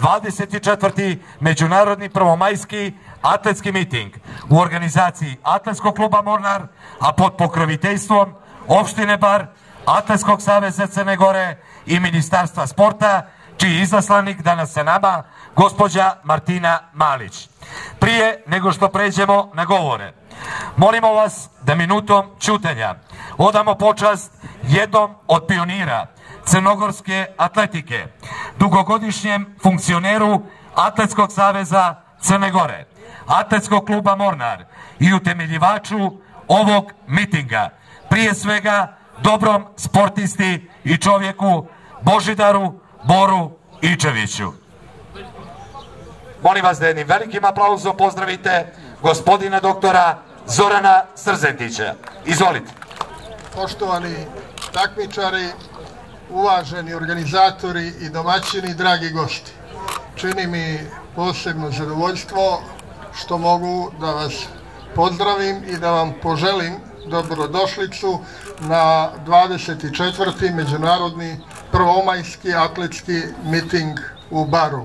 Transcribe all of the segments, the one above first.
24. Međunarodni prvomajski atletski miting u organizaciji Atletskog kluba Mornar, a pod pokroviteljstvom opštine Bar, Atletskog saveza Crne Gore i Ministarstva sporta, čiji izaslanik danas se nama, gospođa Martina Malić. Prije nego što pređemo na govore, molimo vas da minutom čutenja odamo počast jednom od pionira crnogorske atletike, dugogodišnjem funkcioneru Atletskog saveza Crne Gore, Atletskog kluba Mornar i utemeljivaču ovog mitinga. Prije svega dobrom sportisti i čovjeku Božidaru Boru Ičeviću. Molim vas da jednim velikim aplauzom pozdravite gospodina doktora Zorana Srzentića. Izvolite. Poštovani takmičari, uvaženi organizatori i domaćini, dragi gosti. Čini mi posebno zadovoljstvo što mogu da vas pozdravim i da vam poželim dobrodošlicu na 24. Međunarodni prvomajski atletski miting u Baru.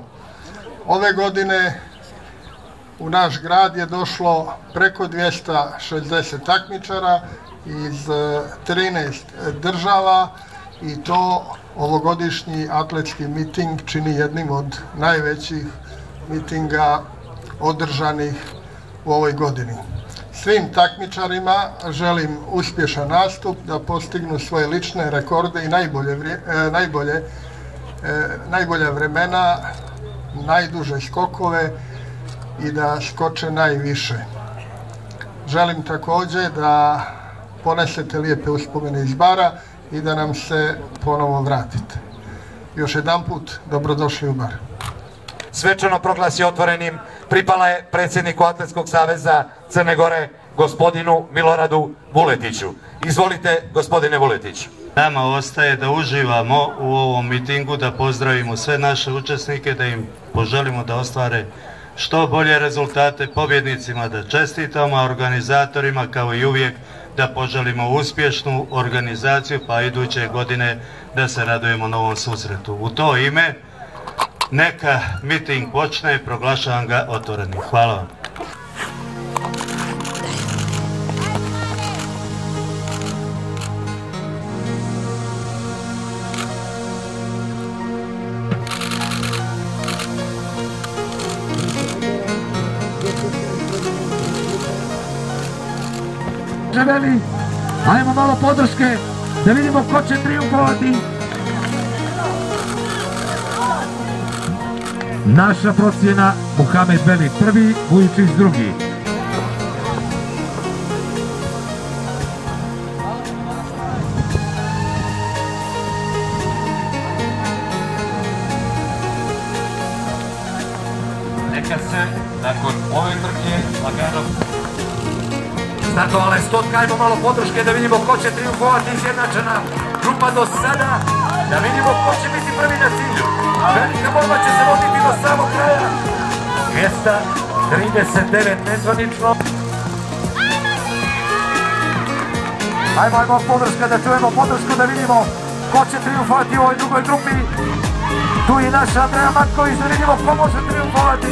Ove godine u naš grad je došlo preko 260 takmičara iz 13 država i to ovogodišnji atletski miting čini jednim od najvećih mitinga održanih u ovoj godini. Svim takmičarima želim uspješan nastup, da postignu svoje lične rekorde i najbolje, e, najbolje, e, najbolja vremena, najduže skokove i da skoče najviše. Želim također da ponesete lijepe uspomene iz bara i da nam se ponovo vratite. Još jedan put, dobrodošli u bar. Svečano proglasi otvorenim pripala je predsjedniku Atletskog saveza Crne Gore, gospodinu Miloradu Vuletiću. Izvolite, gospodine Vuletiću. Nama ostaje da uživamo u ovom mitingu, da pozdravimo sve naše učesnike, da im poželimo da ostvare što bolje rezultate pobjednicima, da čestitamo, a organizatorima kao i uvijek da poželimo uspješnu organizaciju pa iduće godine da se radujemo novom susretu. U to ime neka miting počne i proglašavam ga otvorenim. Hvala vam. Podrške da vidimo ko će triumfovati. Naša procjena Muhamed Beli prvi, Vujičić drugi. Startovala je stotka, ajmo malo podrške da vidimo ko će triumfovati izjednačena grupa do sada. Da vidimo ko će biti prvi na cilju. Velika borba će se voditi do samog kraja. 239 nezvanično. Ajmo, ajmo podrška da čujemo podršku da vidimo ko će triumfovati u ovoj drugoj grupi. Tu je naša Andreja Matković da vidimo ko može triumfovati.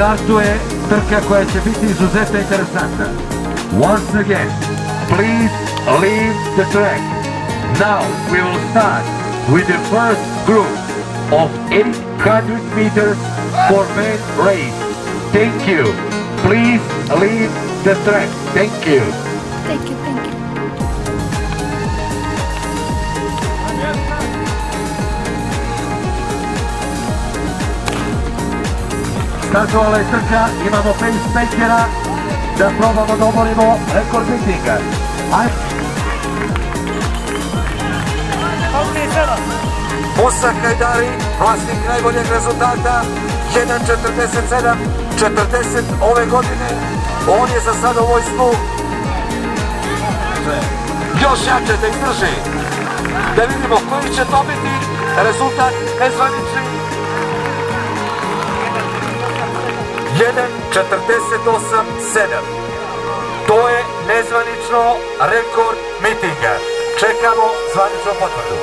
startuje trka koja će biti izuzetno interesantna. Once again, please leave the track. Now we will start with the first group of 800 meters for men race. Thank you. Please leave the track. Thank you. Thank you, thank you. Startovala je trka, imamo pacemakera da probamo da oborimo rekord mitinga. Musa Hajdari, vlasnik najboljeg rezultata, 1.47, 40 ove godine. On je za sada u vojstvu. Još jače da izdrži. Da vidimo koji će to biti rezultat nezvanični. 1.48.7. To je nezvanično rekord mitinga. Čekamo zvaničnu potvrdu.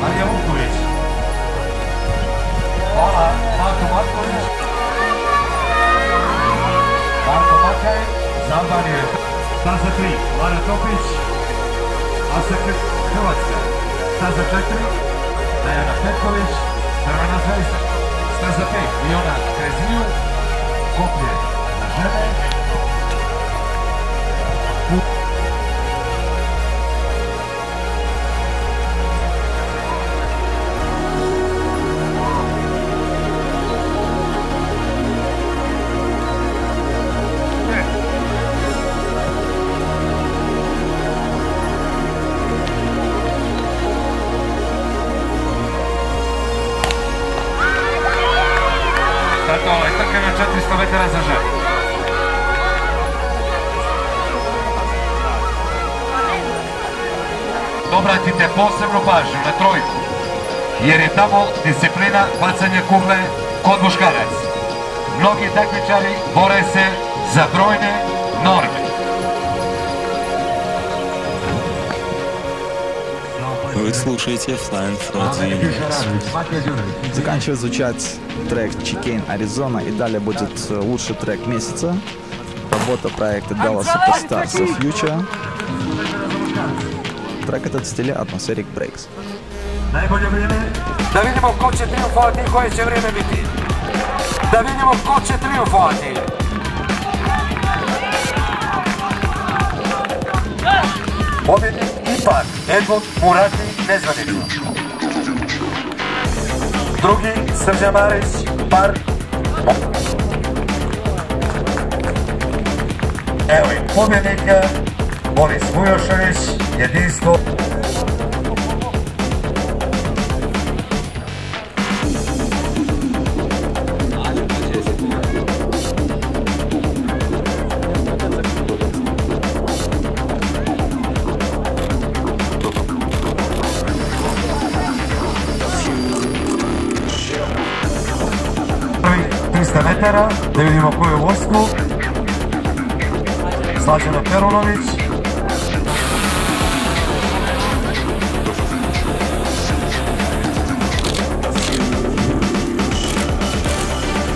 Marija Vuković. Hvala, Marko Marković. Marko Makaj, za Albaniju je staza 3, Lara Topić, Asa Hrvatska, staza 4, Dajana Petković, Hrvana Zvezda, staza 5, Iona Kreziju, Koplje na žene, posebnu pažnju na trojku, jer je tamo disciplina bacanja kugle kod muškarac. Mnogi takmičari bore se za brojne norme. Вы слушаете Flying Frog News. Заканчивает звучать трек Чикейн Аризона и далее будет э, лучший трек месяца. Работа проекта Dallas Superstars of Future. Traka tad stila Atmospheric Breaks. Najbolje vrijeme. Da vidimo ko će triumfovati i koje će vrijeme biti. Da vidimo ko će triumfovati. Pobjednik ipak Edmund Murati nezvanično. Drugi Srđan Marić, par Evo i pobjednika, Boris Vujošević, jedinstvo. Prvih 300 metara, da vidimo koju vojsku. Slađana Perunović.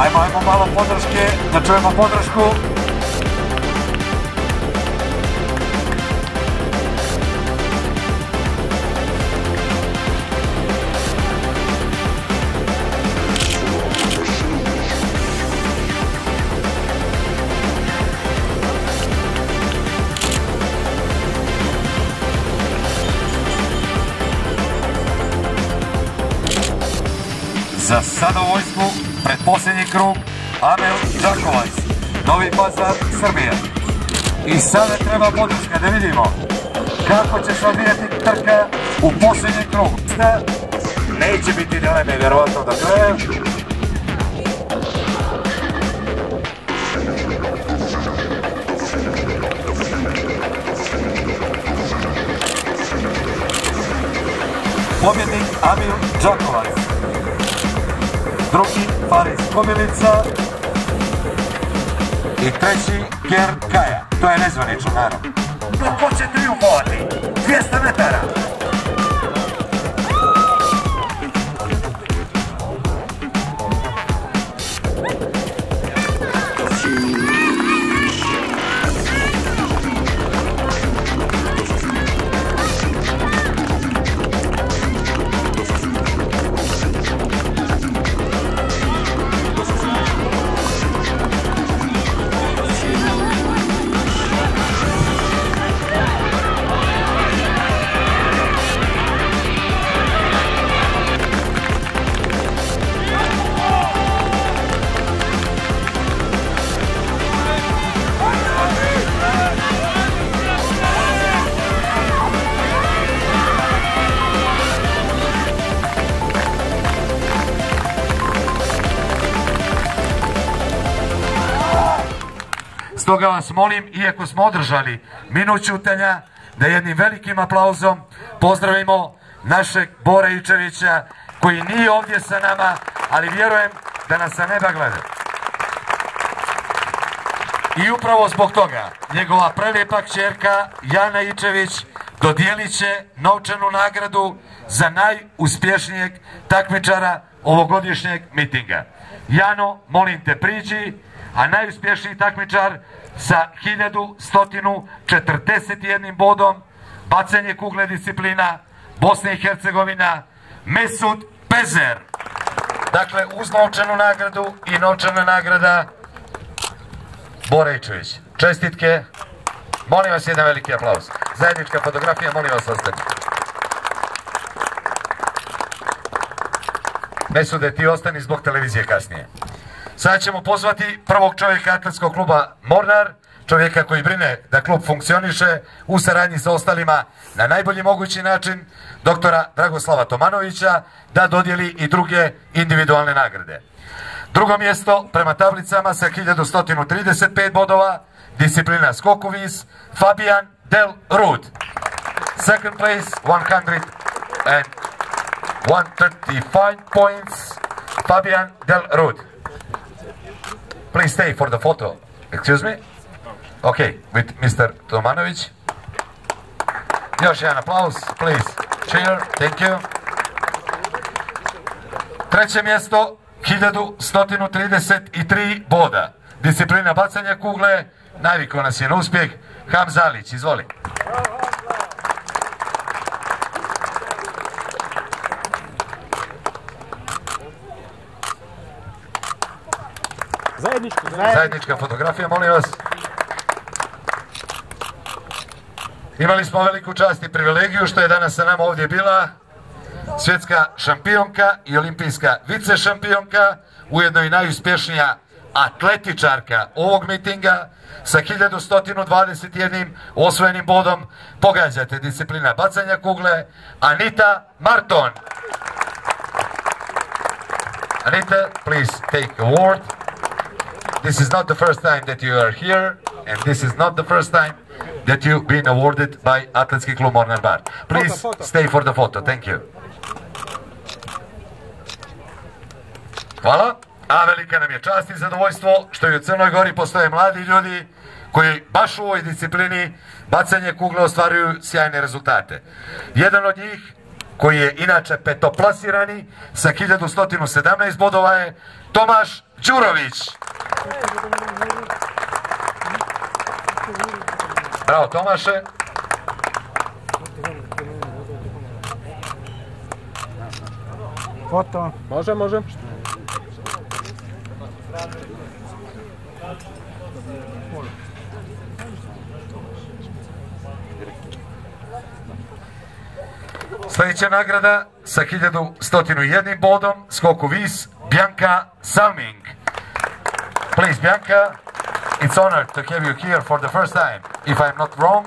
Ajmo, ajmo malo podrške, da čujemo podršku. Za sada vojsku, posljednji krug Amel Đakovac, Novi Pazar, Srbija. I sada treba podrška da vidimo kako će se odvijati trka u posljednji krug. Neće biti dileme vjerovatno da krajem. Pobjednik Amil Đakovac. Drugi Faris Komilica. I treći Ger Kaja. To je nezvanično, naravno. Ko će triumfovati? 200 metara. Stoga vas molim, iako smo održali minut ćutanja, da jednim velikim aplauzom pozdravimo našeg Bora Ičevića, koji nije ovdje sa nama, ali vjerujem da nas sa neba gleda. I upravo zbog toga, njegova prelijepa kćerka Jana Ičević dodijelit će novčanu nagradu za najuspješnijeg takmičara ovogodišnjeg mitinga. Jano, molim te priđi, a najuspješniji takmičar sa 1141 bodom, bacanje kugle disciplina, Bosna i Hercegovina, Mesud Pezer. Dakle, uz novčanu nagradu i novčana nagrada Borejčević. Čestitke. Molim vas jedan veliki aplauz. Zajednička fotografija, molim vas ostani. Mesude, ti ostani zbog televizije kasnije. Sada ćemo pozvati prvog čovjeka atletskog kluba Mornar, čovjeka koji brine da klub funkcioniše u saradnji sa ostalima na najbolji mogući način, doktora Dragoslava Tomanovića, da dodijeli i druge individualne nagrade. Drugo mjesto prema tablicama sa 1135 bodova, disciplina skoku vis, Fabian Del Rud. Second place, 100 and 135 points, Fabian Del Rud. Please stay for the photo. Excuse me? Okay, with Mr. Tomanović. Još jedan aplauz, please. Cheer, thank you. Treće mjesto, 1133 boda. Disciplina bacanja kugle, navikao nas je na uspjeh. Hamzalić, izvoli. Zajednička fotografija, molim vas. Imali smo veliku čast i privilegiju što je danas sa nama ovdje bila svjetska šampionka i olimpijska vice šampionka, ujedno i najuspješnija atletičarka ovog mitinga sa 1121 osvojenim bodom. Pogađate disciplina bacanja kugle, Anita Marton. Anita, please take a word. This is not the first time that you are here, and this is not the first time that you've been awarded by Atletski klub Mornar. Please stay for the photo. Thank you. Hvala. A velika nam je čast i zadovoljstvo što i u Crnoj Gori postoje mladi ljudi koji baš u ovoj disciplini bacanje kugle ostvaruju sjajne rezultate. Jedan od njih koji je inače petoplasirani sa 1117 bodova je Tomaš Đurović. Bravo Tomaše. Foto. Može, može. Sljedeća nagrada sa 1101 bodom, skoku vis, Bianca Salming. Please, Bianca, it's honored to have you here for the first time, if I'm not wrong,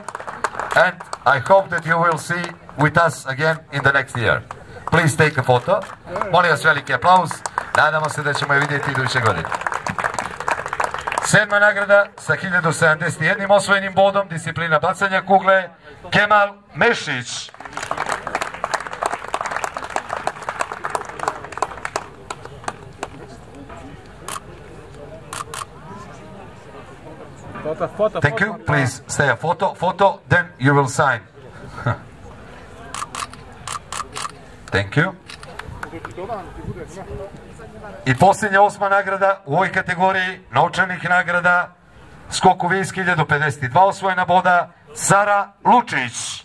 and I hope that you will see with us again in the next year. Please take a photo. Molim vas veliki aplauz. Nadamo se da ćemo je vidjeti iduće godine. Sedma nagrada sa 1071 osvojenim bodom, disciplina bacanja kugle, Kemal Mešić. Thank you. Please stay a photo. Photo, then you will sign. Thank you. I posljednja osma nagrada u ovoj kategoriji novčanih nagrada skoku Vinski 1052 osvojena boda Sara Lučić.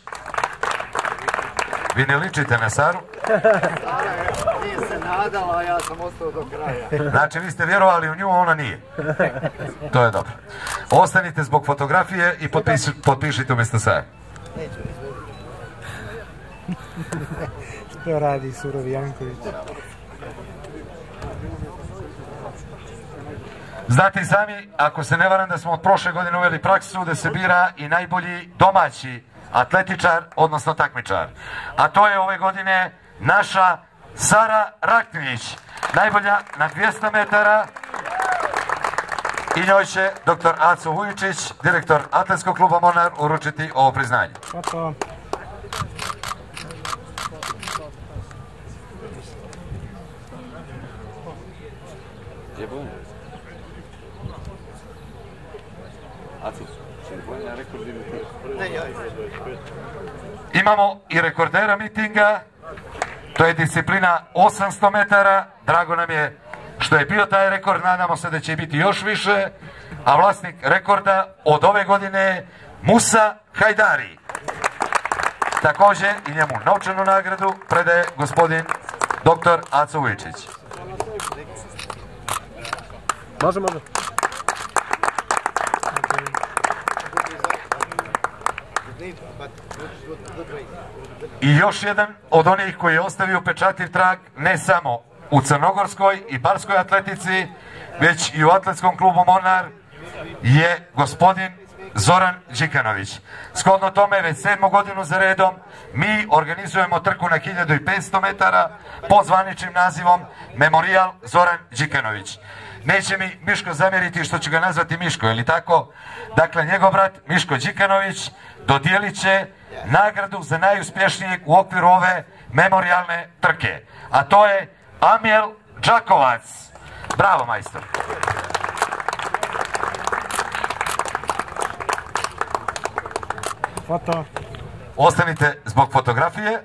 Vi ne ličite na Saru? Nadala, a ja sam ostao do kraja. Znači vi ste vjerovali u nju, ona nije. To je dobro. Ostanite zbog fotografije i potpis- potpišite umjesto Sare. Što radi Surovi Janković? Znate i sami, ako se ne varam da smo od prošle godine uveli praksu da se bira i najbolji domaći atletičar, odnosno takmičar. A to je ove godine naša Sara Raknić, najbolja na 200 metara. I njoj će dr. Aco Vujičić, direktor Atletskog kluba Monar, uručiti ovo priznanje. Foto. Imamo i rekordera mitinga, to je disciplina 800 metara, drago nam je što je bio taj rekord, nadamo se da će biti još više, a vlasnik rekorda od ove godine je Musa Hajdari. Također i njemu novčanu nagradu predaje gospodin dr. Aco Vujičić. Može, može. I još jedan od onih koji je ostavio pečativ trag ne samo u crnogorskoj i barskoj atletici, već i u atletskom klubu Monar je gospodin Zoran Đikanović. Shodno tome, već sedmu godinu za redom, mi organizujemo trku na 1500 metara pod zvaničnim nazivom Memorial Zoran Đikanović. Neće mi Miško zamjeriti što ću ga nazvati Miško, je li tako? Dakle, njegov brat Miško Đikanović dodijelit će nagradu za najuspješnijeg u okviru ove memorialne trke. A to je Amjel Đakovac. Bravo, majstor. Foto. Ostanite zbog fotografije.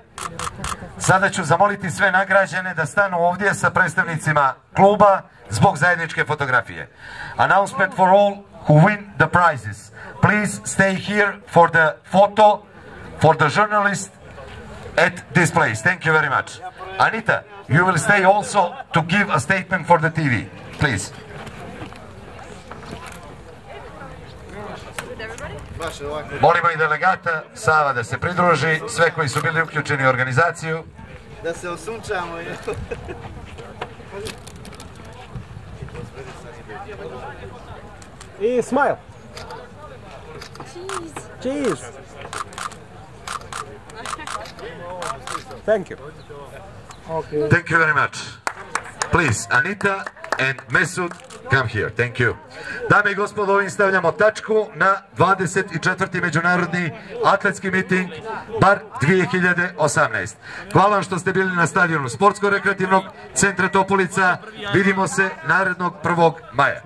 Sada ću zamoliti sve nagrađene da stanu ovdje sa predstavnicima kluba zbog zajedničke fotografije. Announcement for all who win the prizes. Please stay here for the photo for the journalist at this place. Thank you very much. Anita, you will stay also to give a statement for the TV. Please. Molimo i delegata Sava da se pridruži, sve koji su bili uključeni u organizaciju. Da se osunčamo. I smile. Cheese. Thank you. Okay. Thank you very much. Please, Anita and Mesut, come here. Thank you. Dame i gospodo, ovim stavljamo tačku na 24. međunarodni atletski miting Bar 2018. Hvala vam što ste bili na stadionu Sportsko-rekreativnog centra Topolica. Vidimo se narednog 1. maja.